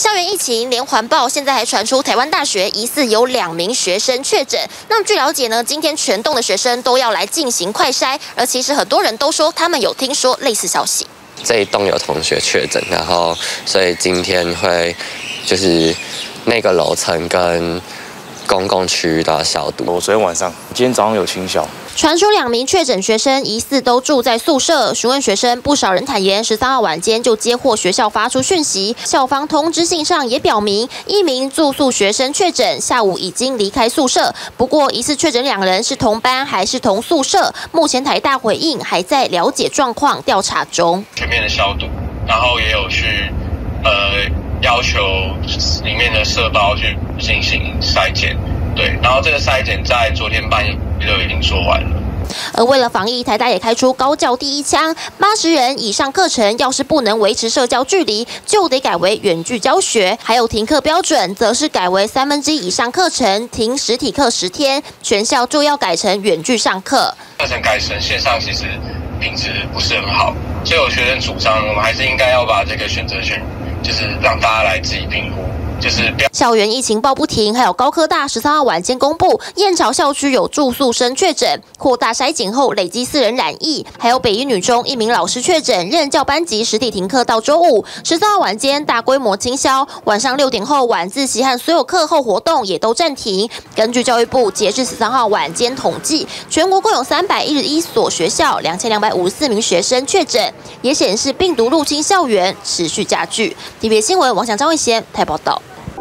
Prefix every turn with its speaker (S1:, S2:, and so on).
S1: 校园疫情连环爆，现在还传出台湾大学疑似有两名学生确诊。那么据了解呢，今天全栋的学生都要来进行快筛，而其实很多人都说他们有听说类似消息。
S2: 这一栋有同学确诊，然后所以今天会就是那个楼层跟公共区域都要消毒。
S3: 我昨天晚上，今天早上有清消。
S1: 传出两名确诊学生疑似都住在宿舍，询问学生，不少人坦言，十三号晚间就接获学校发出讯息，校方通知信上也表明，一名住宿学生确诊，下午已经离开宿舍。不过，疑似确诊两人是同班还是同宿舍？目前台大回应还在了解状况调查中。
S4: 全面的消毒，然后也有去呃要求里面的社包去进行筛检。对，然后这个筛检在昨天半夜就已经做完了。
S1: 而为了防疫，台大也开出高教第一枪，八十人以上课程要是不能维持社交距离，就得改为远距教学。还有停课标准，则是改为三分之一以上课程停实体课十天，全校就要改成远距上课。
S4: 课程改成线上，其实品质不是很好，所以有学生主张，我们还是应该要把这个选择权，就是让大家来自己评估。就是
S1: 校园疫情报不停，还有高科大十三号晚间公布，燕巢校区有住宿生确诊，扩大筛检后累积四人染疫，还有北一女中一名老师确诊，任教班级实体停课到周五。十三号晚间大规模清消，晚上六点后晚自习和所有课后活动也都暂停。根据教育部截至十三号晚间统计，全国共有三百一十一所学校，两千两百五十四名学生确诊，也显示病毒入侵校园持续加剧。TVB 新闻王翔、张卫贤台报道。